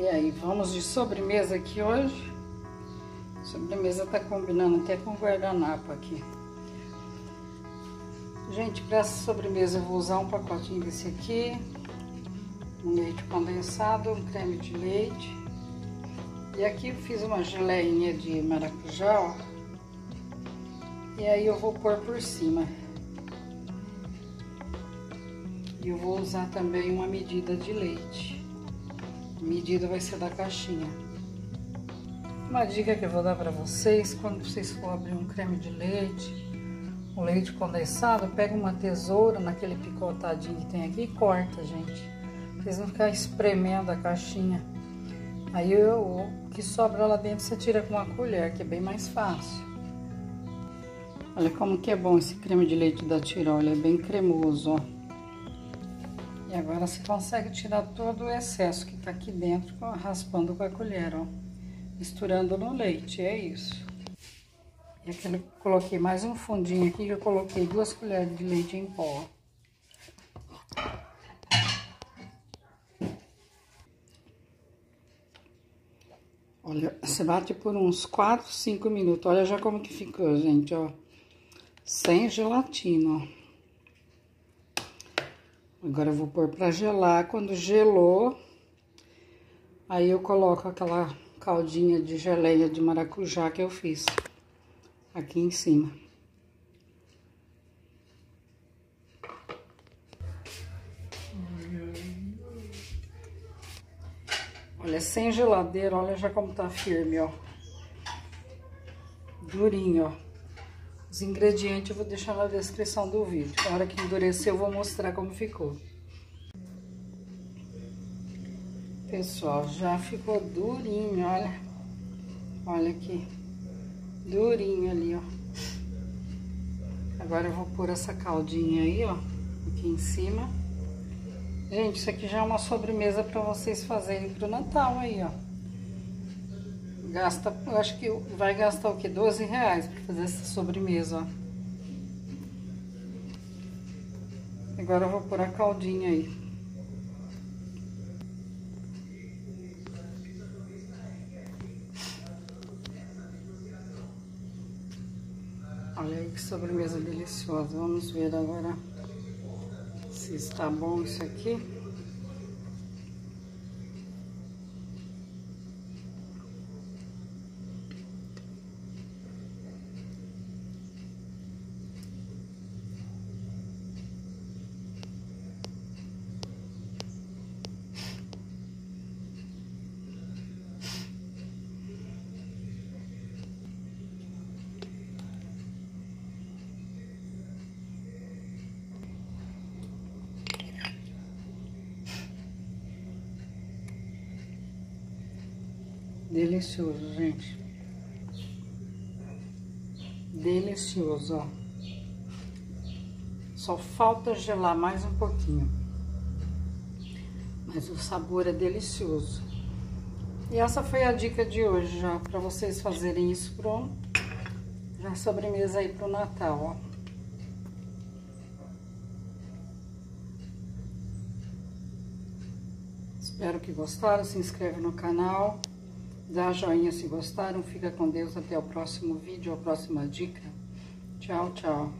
E aí, vamos de sobremesa aqui hoje. Sobremesa tá combinando até com guardanapo aqui. Gente, para essa sobremesa eu vou usar um pacotinho desse aqui, um leite condensado, um creme de leite. E aqui eu fiz uma geleinha de maracujá, ó. E aí eu vou pôr por cima. E eu vou usar também uma medida de leite. Medida vai ser da caixinha. Uma dica que eu vou dar para vocês, quando vocês for abrir um creme de leite, o leite condensado, pega uma tesoura naquele picotadinho que tem aqui e corta, gente. Vocês não ficar espremendo a caixinha. Aí eu, o que sobra lá dentro você tira com uma colher, que é bem mais fácil. Olha como que é bom esse creme de leite da Tirol, é bem cremoso, ó. E agora você consegue tirar todo o excesso que tá aqui dentro, raspando com a colher, ó. Misturando no leite, é isso. E aqui eu coloquei mais um fundinho aqui, que eu coloquei duas colheres de leite em pó, Olha, você bate por uns 4, 5 minutos. Olha já como que ficou, gente, ó. Sem gelatina, ó. Agora eu vou pôr pra gelar. Quando gelou, aí eu coloco aquela caldinha de geleia de maracujá que eu fiz aqui em cima. Olha, sem geladeira, olha já como tá firme, ó. Durinho, ó. Os ingredientes eu vou deixar na descrição do vídeo. Na hora que endurecer eu vou mostrar como ficou. Pessoal, já ficou durinho, olha. Olha aqui. Durinho ali, ó. Agora eu vou pôr essa caldinha aí, ó. Aqui em cima. Gente, isso aqui já é uma sobremesa para vocês fazerem pro Natal aí, ó. Gasta, eu acho que vai gastar o que? 12 reais para fazer essa sobremesa, ó. Agora eu vou pôr a caldinha aí. Olha aí que sobremesa deliciosa. Vamos ver agora se está bom isso aqui. Delicioso, gente. Delicioso, ó. Só falta gelar mais um pouquinho. Mas o sabor é delicioso. E essa foi a dica de hoje já, para vocês fazerem isso pro já sobremesa aí pro Natal, ó. Espero que gostaram, se inscreve no canal. Dá joinha se gostaram. Fica com Deus. Até o próximo vídeo, a próxima dica. Tchau, tchau.